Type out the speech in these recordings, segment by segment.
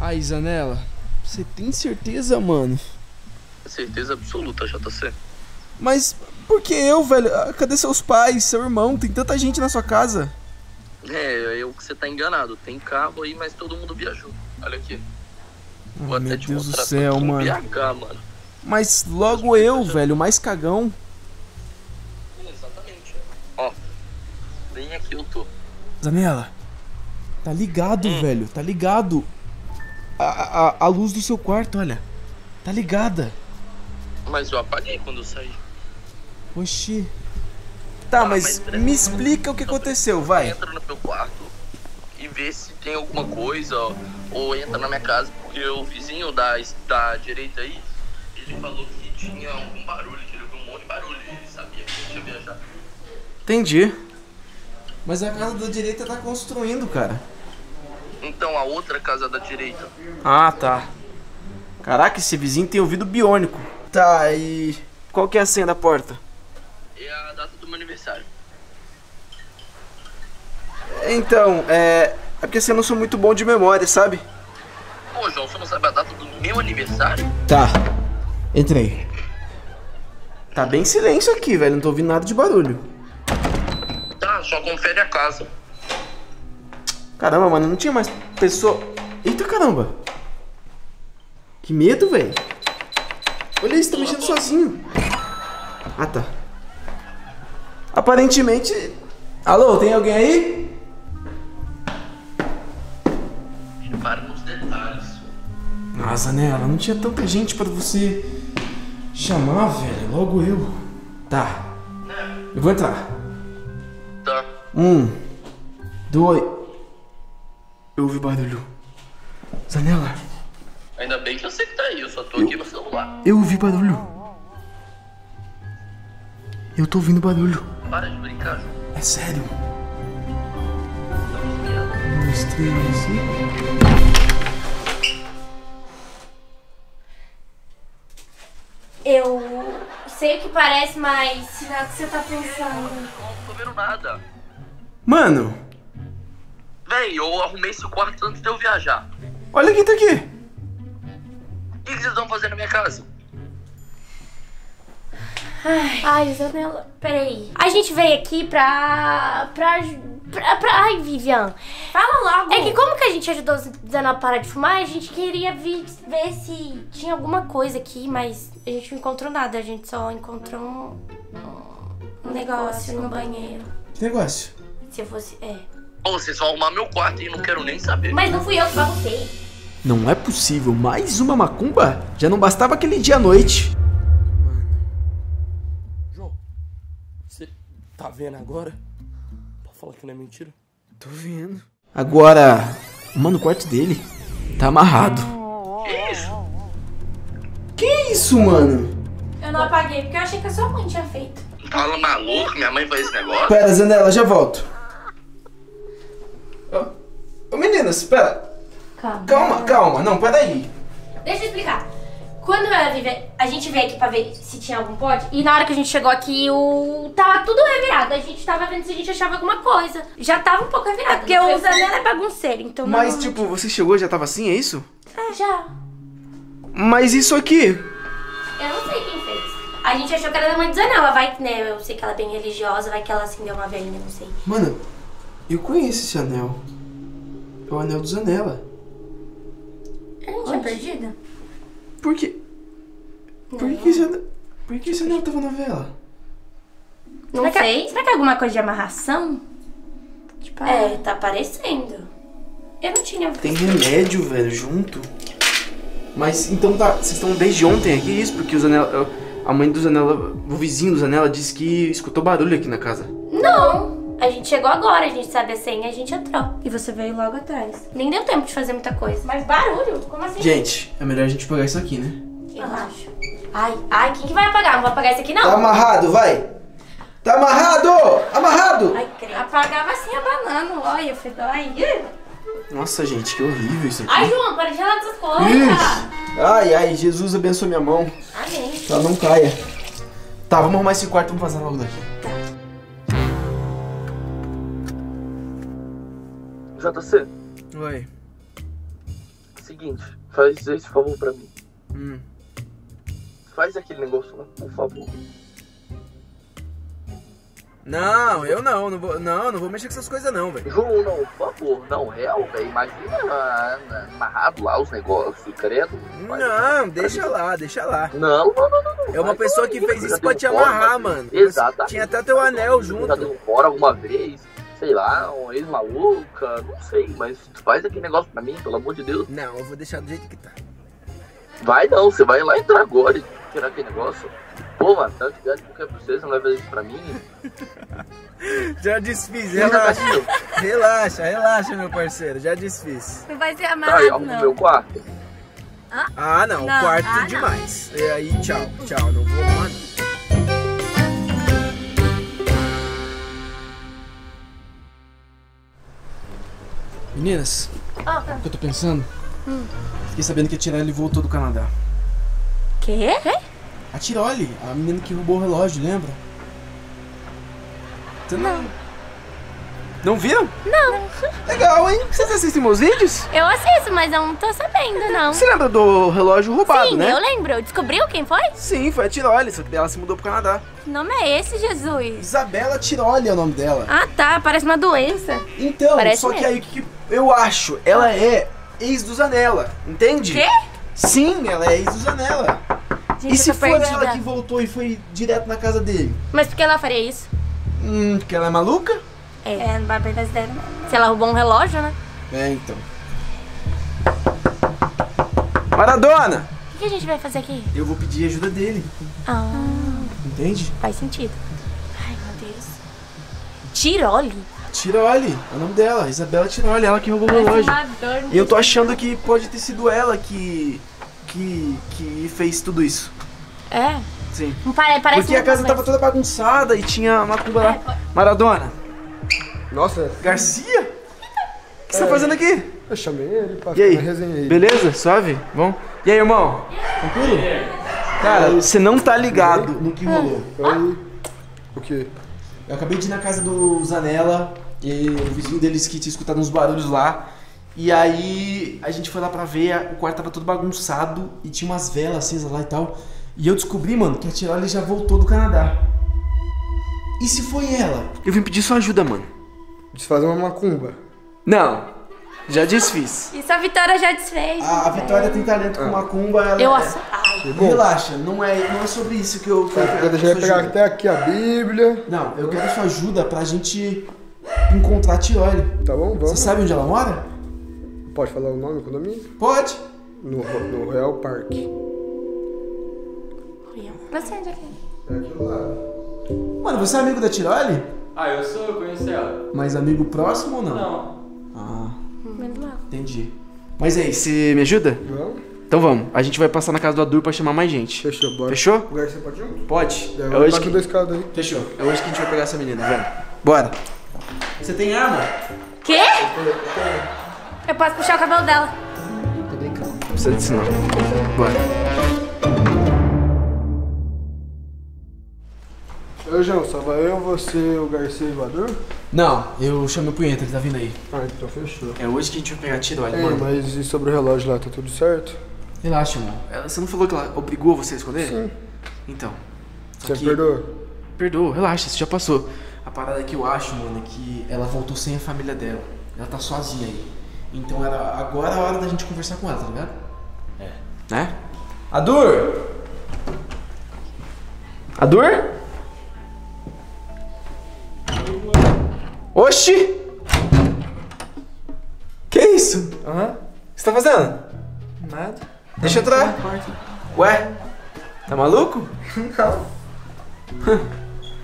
Aí, Zanella, você tem certeza, mano? Certeza absoluta, JC. Mas por que eu, velho? Ah, Cadê seus pais, seu irmão? Tem tanta gente na sua casa. É, eu que você tá enganado. Tem carro aí, mas todo mundo viajou. Olha aqui. Vou Ah, até meu te Deus do mostrar céu, mano. BH, mano. Mas logo eu, velho, mais cagão. Exatamente. Ó, bem aqui eu tô. Zanella, tá ligado, Hum. velho, tá ligado. A, a, a luz do seu quarto, olha. Tá ligada. Mas eu apaguei quando eu saí. Oxi. Tá, Ah, mas mas me explica o que aconteceu, vai. Entra no meu quarto e vê se tem alguma coisa, ó, ou entra na minha casa, porque o vizinho da, da direita aí, ele falou que tinha algum barulho, que ele ouviu um monte de barulho, ele sabia que eu tinha viajado. Entendi. Mas a casa da direita tá construindo, cara. Então a outra casa da direita. Ah, tá. Caraca, esse vizinho tem ouvido biônico. Tá, e qual que é a senha da porta? É a data do meu aniversário. Então, é. É porque assim, eu não sou muito bom de memória, sabe? Pô, João, você não sabe a data do meu aniversário? Tá. Entrei. Tá bem silêncio aqui, velho. Não tô ouvindo nada de barulho. Tá, só confere a casa. Caramba, mano, não tinha mais pessoa. Eita caramba! Que medo, velho. Olha isso, tá mexendo sozinho. Ah, tá. Aparentemente. Alô, tem alguém aí? Repara nos detalhes. Nossa, né? Ela não tinha tanta gente pra você chamar, velho. Logo eu. Tá. Eu vou entrar. Tá. Um, dois. Eu ouvi barulho. Zanella, Ainda bem que eu sei que tá aí, eu só tô aqui no celular. eu ouvi barulho. Eu tô ouvindo barulho. Para de brincar. É sério. Um, dois, três e. Eu sei o que parece, mas não o que você tá pensando. Não tô vendo nada. Mano, Véi, eu arrumei esse quarto antes de eu viajar. olha quem tá aqui. O que, vocês estão fazendo na minha casa? Ai, Isabela, peraí. A gente veio aqui pra. pra. pra. pra- ai, Vivian. Fala logo. É que como que a gente ajudou o Zana a parar de fumar, a gente queria vir, ver se tinha alguma coisa aqui, mas a gente não encontrou nada. A gente só encontrou um. um negócio no banheiro. Que negócio? Se eu fosse. É. Ô, vocês vão arrumar meu quarto e não quero nem saber. Mas não fui eu que baguncei. Não é possível. Mais uma macumba? Já não bastava aquele dia à noite. João, você tá vendo agora? Pra falar que não é mentira? Tô vendo. Agora. Mano, o quarto dele tá amarrado. Que isso? Que isso, mano? Eu não apaguei porque eu achei que a sua mãe tinha feito. Fala maluco, minha mãe faz esse negócio? Pera, Zanella, já volto. Ô, ô, meninas, espera. Calma. Calma, calma. Não, peraí. Deixa eu explicar. Quando a, Vivi- a gente veio aqui pra ver se tinha algum pote, e na hora que a gente chegou aqui, o tava tudo revirado. A gente tava vendo se a gente achava alguma coisa. Já tava um pouco revirado. porque o Zanella é bagunceiro, então não... Mas, tipo, você chegou e já tava assim, é isso? É, já. Mas isso aqui. Eu não sei quem fez. A gente achou que era da mãe de Zanella. Vai que, né, eu sei que ela é bem religiosa, vai que ela acendeu uma velhinha, não sei. Mano, eu conheço esse anel. É o anel do Zanella. A gente é perdida? Por quê? Por que, que esse anel. Por que esse anel tava na vela? Não será sei. Que, será que é alguma coisa de amarração? Tipo, É, tá aparecendo. Eu não tinha Tem remédio, velho, junto. Mas então tá, vocês estão desde ontem aqui, isso? Porque o Zanella. A mãe do Zanella, o vizinho do Zanella disse que escutou barulho aqui na casa. Não. A gente chegou agora, a gente sabe a senha, a gente entrou. E você veio logo atrás. Nem deu tempo de fazer muita coisa. Mas barulho? Como assim? Gente, é melhor a gente pegar isso aqui, né? Relaxa. Ai, ai, quem que vai apagar? Não vou apagar isso aqui, não. Tá amarrado, vai! Tá amarrado! Amarrado! Ai, credo. Apagava assim abanando, olha, Fedói. Nossa, gente, que horrível isso aqui. Ai, João, para de falar dessas coisas. Ixi. Ai, ai, Jesus abençoe minha mão. Amém. Que ela não caia. Tá, vamos arrumar esse quarto, vamos vazar logo daqui. JC, Oi. seguinte, faz esse favor pra mim. Hum. Faz aquele negócio lá, por favor. Não, eu não, não vou, não, não vou mexer com essas coisas não, velho. João, não, por favor, não, real, velho. Imagina ah, amarrado lá os negócios, credo. Não, deixa lá, deixa lá. Não, não, não, não. É uma pessoa que fez já isso pra te amarrar, mano. Exatamente. Tinha até teu anel Já junto. deu fora alguma vez, sei lá, um ex-maluca, não sei, mas faz aquele negócio pra mim, pelo amor de Deus. Não, eu vou deixar do jeito que tá. Vai não, você vai lá entrar agora e tirar aquele negócio. Pô, mano, tá ligado que eu quero pra vocês, não leva isso pra mim. Já desfiz, Fica relaxa. Relaxa, relaxa, meu parceiro, já desfiz. Não vai ser Tá, amarrado, eu arrumo não. meu quarto. Ah, não, Não, o quarto ah, não. demais. E aí, tchau, tchau, não vou arrumar Meninas, Ah, o que eu tô pensando? Fiquei sabendo que a Tiroli voltou do Canadá. Quê? A Tiroli, a menina que roubou o relógio, lembra? Você não... Não viram? Não. Legal, hein? Vocês assistem meus vídeos? Eu assisto, mas eu não tô sabendo, não. Você lembra do relógio roubado, Sim, né? eu lembro. Descobriu quem foi? Sim, foi a Tiroli, só que ela se mudou pro Canadá. Que nome é esse, Jesus? Isabela Tiroli é o nome dela. Ah, tá. Parece uma doença. Então, Parece só que mesmo. aí o que que eu acho? Ela é ex do Zanella, entende? Quê? Sim, ela é ex do Zanella. Gente, e se for perdida. ela que voltou e foi direto na casa dele? Mas por que ela faria isso? Hum, porque ela é maluca? É, não vai perder essa ideia. não. Se ela roubou um relógio, né? É, então. Maradona! O que que a gente vai fazer aqui? Eu vou pedir ajuda dele, Ah, entende? faz sentido. Tiroli? Tiroli, é o nome dela, Isabela Tiroli, ela que roubou o relógio. E eu tô achando que pode ter sido ela que. que. que fez tudo isso. É. Sim. Pare- Parece Porque a casa tava toda bagunçada e tinha uma cumba É, lá. Maradona, Nossa, Garcia? O que você tá fazendo aqui? eu chamei ele pra E aí? na resenha aí. Beleza? Suave? Bom? E aí, irmão? Tranquilo? Cara, você não tá ligado no que rolou. Oi. O quê? Eu acabei de ir na casa do Zanella e o vizinho deles que tinha escutado uns barulhos lá. E aí a gente foi lá pra ver, o quarto tava todo bagunçado e tinha umas velas acesas lá e tal. E eu descobri, mano, que a Tiroli já voltou do Canadá. E se foi ela? Eu vim pedir sua ajuda, mano. Desfazer uma macumba. Não, já desfiz. Isso a Vitória já desfez. A, a Vitória tem talento com macumba, ela Eu é- acho. Ai, Relaxa, não é, não é sobre isso que eu eu quero Eu ia pegar ajuda. até aqui a Bíblia. Não, eu quero sua ajuda pra gente encontrar a Tiroli. Tá bom? Você Vamos. sabe onde ela mora? Pode falar o nome do condomínio? Pode. No, no Real Park. não sei onde é que é. É aquilo lá. Mano, você é amigo da Tiroli? Ah, eu sou, eu conheço ela. Mas amigo próximo ou não? Não. Entendi. Mas aí, você me ajuda? Vamos? Então vamos. A gente vai passar na casa do Adur pra chamar mais gente. Fechou, bora. Fechou? O Garcia pode ir junto? Pode. É eu hoje que... dois caras aí. Fechou. É hoje que a gente vai pegar essa menina, velho. Bora. Você tem arma? Quê? Eu posso puxar o cabelo dela. Não precisa disso não. Bora. Ô, João, só vai eu, você, o Garcia e o Adur? Não, eu chamei o Punheta, ele tá vindo aí. Ah, então fechou. É hoje que a gente vai pegar a Tiroli, Ei, mano. mas e sobre o relógio lá, tá tudo certo? Relaxa, irmão. Ela- Você não falou que ela obrigou você a esconder? Sim. Então. Você que- perdoa? Perdoa, relaxa, isso já passou. A parada que eu acho, mano, é que ela voltou sem a família dela. Ela tá sozinha aí. Então era agora é a hora da gente conversar com ela, tá ligado? É. Né? Adur! Adur? Oxi! Que isso? Aham, O que você tá fazendo? nada. Deixa eu entrar. Ué? Tá maluco? Não.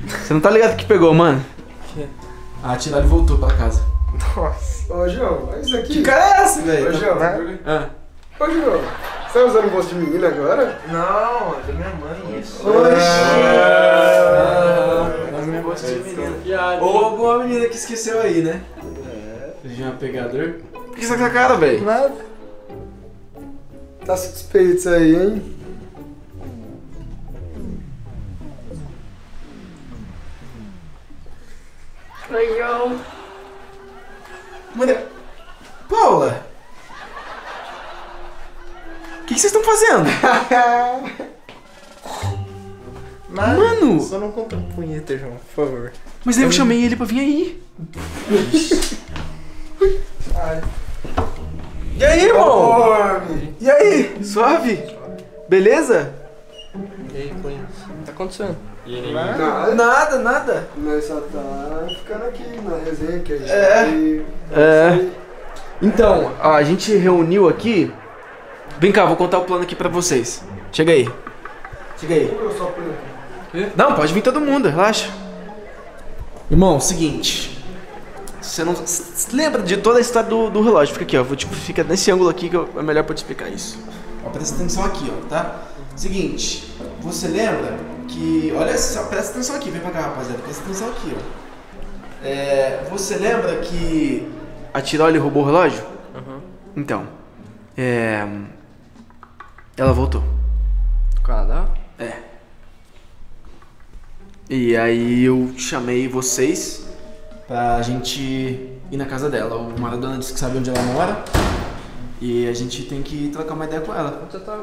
Você não tá ligado que pegou, mano? Que? Ah, a Tirali voltou pra casa. Nossa. Ô, João, olha isso aqui. Que cara é essa, velho? Ô, João, Ah. Ô, João, você tá usando voz de menina agora? Não, é da minha mãe isso. Ah, mas não gosto de menina. Piada. Ou alguma menina que esqueceu aí, né? É. Já pegador. Por que você tá com a cara, velho? Nada. Tá suspeito isso aí, hein? Oi, João. Mano, Paula! que vocês estão fazendo? Nada. Mano! Só não conta punheta, João, por favor. Mas eu chamei ele pra vir aí. Ai. E aí, irmão? E aí? Suave? Beleza? E aí, cunha? O que tá acontecendo? Nada. Nada, nada. Nós só tá ficando aqui na resenha que a gente É. vai- É. Então, a gente reuniu aqui. Vem cá, vou contar o plano aqui pra vocês. Chega aí. Chega aí. Eu só por aqui. Não, pode vir todo mundo, relaxa. Irmão, seguinte. Você não. Lembra de toda a história do, do relógio? Fica aqui, ó. Vou, tipo, fica nesse ângulo aqui que eu- é melhor pra te explicar isso. Ó, presta atenção aqui, ó, tá? Seguinte, você lembra que. Olha só, presta atenção aqui, vem pra cá, rapaziada. Presta atenção aqui, ó. É, você lembra que a Tiroli roubou o relógio? Então. É. Ela voltou. Canadá? É. E aí eu chamei vocês pra gente ir na casa dela. O Maradona disse que sabe onde ela mora. E a gente tem que trocar uma ideia com ela. Você tá.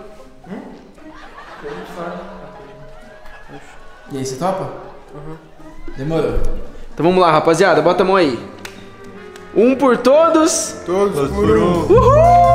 E aí, você topa? Demorou. Então vamos lá, rapaziada. Bota a mão aí. Um por todos. Todos por um. Uhul!